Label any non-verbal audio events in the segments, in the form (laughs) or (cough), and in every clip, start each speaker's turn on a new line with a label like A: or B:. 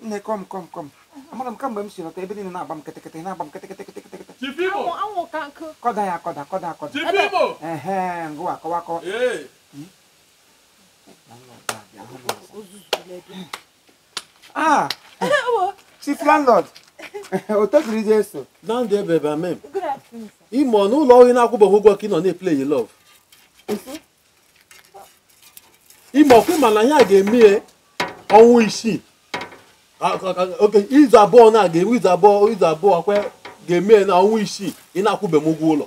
A: Nne, come, come, come. Amara m kamgbe m si nọta ebe niile na-agba m kịtịkịtị na-agba m kịtịkịtị kịtịkịtị kịtị. Anwụ ka nkụ. Kọda ya akọda kọda akọda. Jibimo. Ehe, ngụwa akọwa akọ. Ee. Hmm? Eh,
B: ah! Eh, eh, Chief landlord. Otoziri dị eso. Dandị ebe ebe amem. Ime ọ n'ụlọ ọhụrụ na-akwụbeghị ụgwọ ka ị nọ na-eplay love. Ime ọkụ mana ya ga-eme ọnwụ isii. izu abụọ na ga-enwe izu abụọ izu abụọ akwa ga-eme na ọnwa isii ị na-akwụbe m ụgwọ ụlọ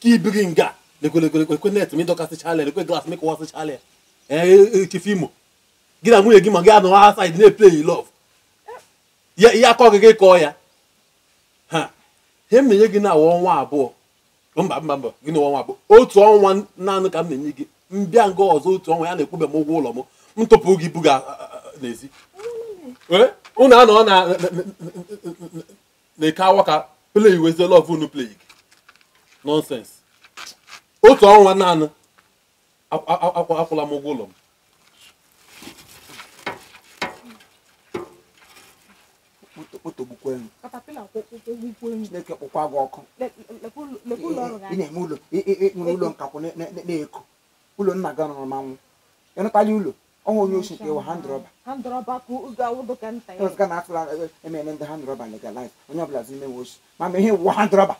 B: ka ibiri nga lekwelekwelekwe net m ịdọkasịchala lekwe glas m echefu imo gị na nwunye gị ma gị anọ ha na-eplay love ya akọ gị gị kọọ ya ha he m na-enye gị na awa ọnwa abụọ mba mba mba gị na ọnwa abụọ otu ọnwa naanị ka m na-enye gị mbịa nga ọzọ otu ọnwa ya na-ekwube m ụgwọ ụlọ m m tụpụ gị buga n'ezi unu anọ na na-eke awa ka play wezi love unu play otu ọnwa naanị akwụla m ụgwọ ụlọ m
A: ọkụ ụlọ ụlọ nna gị nọrọ na nwụ ụlọ onye oshi nke wa hand rọba ka na afụla emere ndị hand rọba legalize onye ọbụla zi mmewe oshi ma ma ihe wụwa hand rọba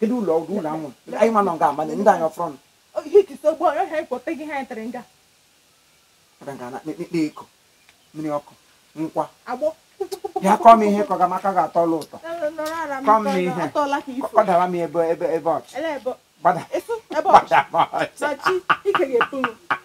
A: kedu ụlọ ma nọ nga ndị anyị mmiri ọkụ nkwa ya kọọ m ihe kọga maka ga-atọ ụlọ ụtọ kọọ m ihe dara m ebe gbada 啥子？啥 (laughs) 子？十七，一个月半。